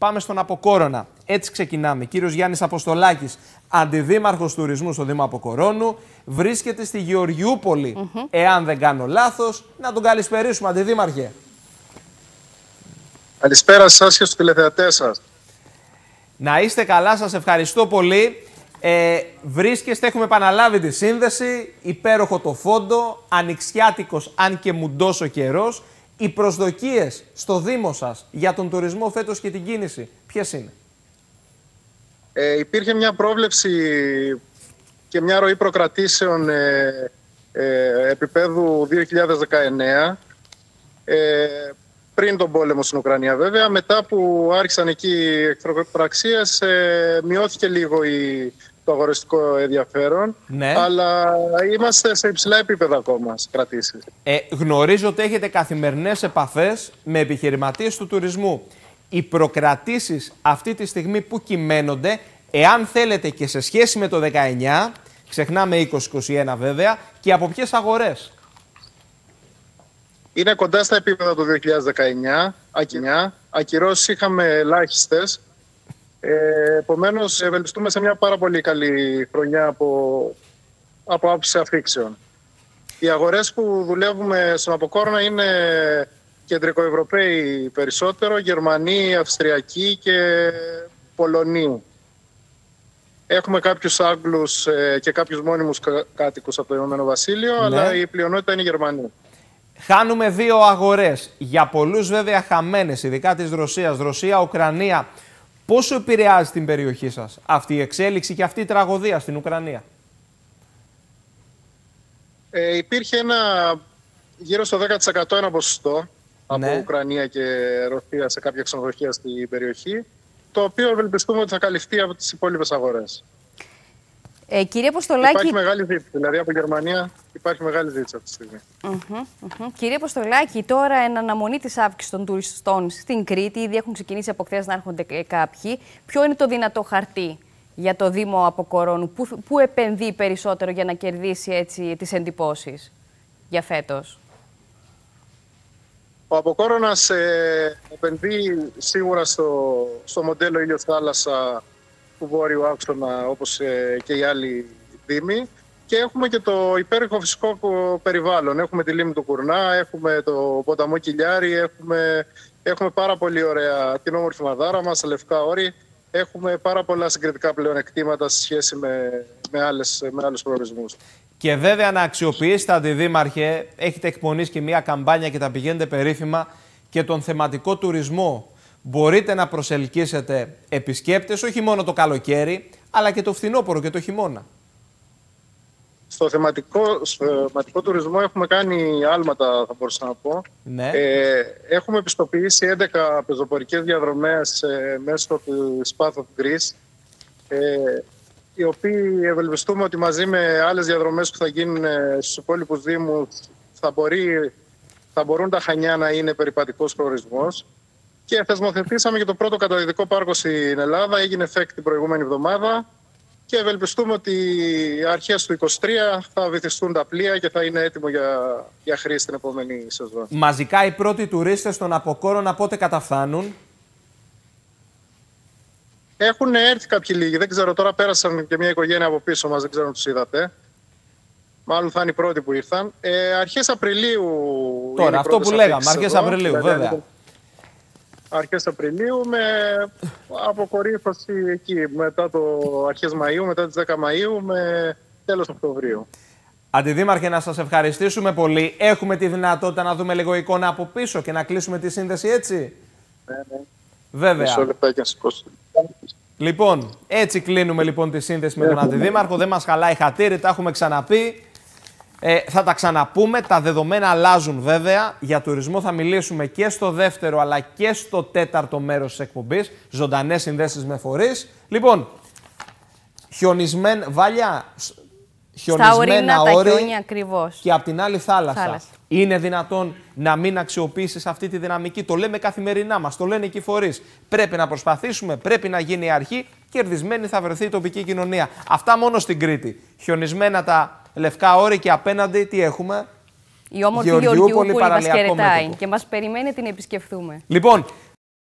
Πάμε στον Αποκόρονα. Έτσι ξεκινάμε. Κύριος Γιάννης Αποστολάκης, αντιδήμαρχος τουρισμού στο Δήμο Αποκορώνου, βρίσκεται στη Γεωργιούπολη. Εάν δεν κάνω λάθος, να τον καλησπερίσουμε, αντιδήμαρχε. Καλησπέρα σας και στους τηλεθεατές σας. Να είστε καλά, σας ευχαριστώ πολύ. Ε, βρίσκεστε, έχουμε επαναλάβει τη σύνδεση, υπέροχο το φόντο, ανοιξιάτικος αν και μουντός ο καιρός. Οι προσδοκίες στο Δήμο σας για τον τουρισμό φέτος και την κίνηση, ποιες είναι; Ε, υπήρχε μια πρόβλεψη και μια ροή προκρατήσεων ε, ε, επίπεδου 2019 ε, πριν τον πόλεμο στην Ουκρανία βέβαια. Μετά που άρχισαν εκεί οι εχθροπραξίες ε, μειώθηκε λίγο η, το αγοραστικό ενδιαφέρον. Ναι. Αλλά είμαστε σε υψηλά επίπεδα ακόμα στις κρατήσεις. Ε, γνωρίζω ότι έχετε καθημερινές επαφές με επιχειρηματίες του τουρισμού. Οι προκρατήσεις αυτή τη στιγμή που κυμαίνονται, εάν θέλετε και σε σχέση με το 19, ξεχνάμε 2021 βέβαια, και από ποιες αγορές; Είναι κοντά στα επίπεδα του 2019, ακινιά. Ακυρώσεις είχαμε ελάχιστες. Ε, Επομένως, ευελπιστούμε σε μια πάρα πολύ καλή χρονιά από, από άποψη αφήξεων. Οι αγορές που δουλεύουμε στον Αποκόρνα είναι κεντρικοευρωπαίοι περισσότερο, Γερμανοί, Αυστριακοί και Πολωνοί. Έχουμε κάποιους Άγγλους ε, και κάποιους μόνιμους κα- κάτοικους από το Ηνωμένο Βασίλειο, Ναι. αλλά η πλειονότητα είναι Γερμανοί. Χάνουμε δύο αγορές, για πολλούς βέβαια χαμένες, ειδικά της Ρωσίας, Ρωσία-Ουκρανία. Πόσο επηρεάζει την περιοχή σας αυτή η εξέλιξη και αυτή η τραγωδία στην Ουκρανία; Ε, υπήρχε ένα γύρω στο 10% ένα ποσοστό Ναι. από Ουκρανία και Ρωσία σε κάποια ξενοδοχεία στην περιοχή, το οποίο ευελπιστούμε ότι θα καλυφθεί από τις υπόλοιπες αγορές. Ε, κύριε Αποστολάκη, Υπάρχει μεγάλη ζήτηση, δηλαδή από Γερμανία υπάρχει μεγάλη ζήτηση αυτή τη στιγμή. Μμμ, μμμ. Κύριε Αποστολάκη, τώρα εν αναμονή της αύξησης των τουριστών στην Κρήτη, ήδη έχουν ξεκινήσει από χθες να έρχονται και κάποιοι. Ποιο είναι το δυνατό χαρτί για το Δήμο Αποκορώνου, πού, πού επενδύει περισσότερο για να κερδίσει έτσι τις εντυπώσεις για φέτος; Ο Αποκόρονας ε, επενδύει σίγουρα στο, στο μοντέλο ήλιος θάλασσα του Βόρειου Άξονα όπως ε, και οι άλλοι δήμοι και έχουμε και το υπέροχο φυσικό κο- περιβάλλον. Έχουμε τη λίμνη του Κουρνά, έχουμε το ποταμό Κιλιάρη, έχουμε, έχουμε πάρα πολύ ωραία την όμορφη Μαδάρα μας, τα Λευκά Όρη. Έχουμε πάρα πολλά συγκριτικά πλεονεκτήματα σε σχέση με, με, άλλες, με άλλους προορισμούς. Και βέβαια να αξιοποιήσετε, Αντιδήμαρχε, έχετε εκπονήσει και μια καμπάνια και τα πηγαίνετε περίφημα και τον θεματικό τουρισμό. Μπορείτε να προσελκύσετε επισκέπτες, όχι μόνο το καλοκαίρι, αλλά και το φθινόπωρο και το χειμώνα. Στο θεματικό, στο θεματικό τουρισμό έχουμε κάνει άλματα, θα μπορούσα να πω. Ναι. Ε, έχουμε επιστοποιήσει 11 πεζοπορικές διαδρομές ε, μέσω του Path of Greece, ε, οι οποίοι ευελπιστούμε ότι μαζί με άλλες διαδρομές που θα γίνουν ε, στους υπόλοιπους δήμους θα, μπορεί, θα μπορούν τα Χανιά να είναι περιπατικός προορισμός. Και θεσμοθετήσαμε και το πρώτο καταδυτικό πάρκο στην Ελλάδα, έγινε φεκ την προηγούμενη εβδομάδα και ευελπιστούμε ότι αρχές του 23 θα βυθιστούν τα πλοία και θα είναι έτοιμο για, για χρήση την επόμενη σεζόν. Μαζικά οι πρώτοι τουρίστες των Αποκόρονα πότε καταφθάνουν; Έχουν έρθει κάποιοι λίγοι. Δεν ξέρω, τώρα πέρασαν και μια οικογένεια από πίσω μας, δεν ξέρω αν τους είδατε. Μάλλον θα είναι οι πρώτοι που ήρθαν. Ε, αρχές Απριλίου. Τώρα, είναι οι αυτό πρώτες που λέγαμε, αφήξεις αρχές εδώ. Απριλίου, Δηλαδή, βέβαια. Αρχές Απριλίου με αποκορύφωση εκεί μετά το αρχές Μαΐου, μετά τις 10 Μαΐου με τέλος Οκτωβρίου. Αντιδήμαρχε, να σας ευχαριστήσουμε πολύ. Έχουμε τη δυνατότητα να δούμε λίγο εικόνα από πίσω και να κλείσουμε τη σύνδεση έτσι; Ναι, ναι. Βέβαια. Μισό λεπτάκι να σηκώσω. Λοιπόν, έτσι κλείνουμε λοιπόν τη σύνδεση με τον Αντιδήμαρχο. Δεν μας χαλάει χατήρι, τα έχουμε ξαναπεί. Ε, θα τα ξαναπούμε. Τα δεδομένα αλλάζουν βέβαια. Για τουρισμό θα μιλήσουμε και στο δεύτερο αλλά και στο τέταρτο μέρος της εκπομπής. Ζωντανές συνδέσεις με φορείς. Λοιπόν, χιονισμένα, βάλια, σ- Στα χιονισμένα ορεινά τα όρη χιόνια ακριβώς. και απ' την άλλη θάλασσα. Θάλασσα. Είναι δυνατόν να μην αξιοποιήσεις αυτή τη δυναμική. Το λέμε καθημερινά μας, το λένε και οι φορείς. Πρέπει να προσπαθήσουμε, πρέπει να γίνει η αρχή. Κερδισμένη θα βρεθεί η τοπική κοινωνία. Αυτά μόνο στην Κρήτη. Χιονισμένα τα λευκά όρη και απέναντι τι έχουμε; Η όμορφη Γεωργιούπολη, Γεωργιούπολη μας παραλιακό χαιρετάει μέτωπο. και μας περιμένει την επισκεφθούμε. Λοιπόν,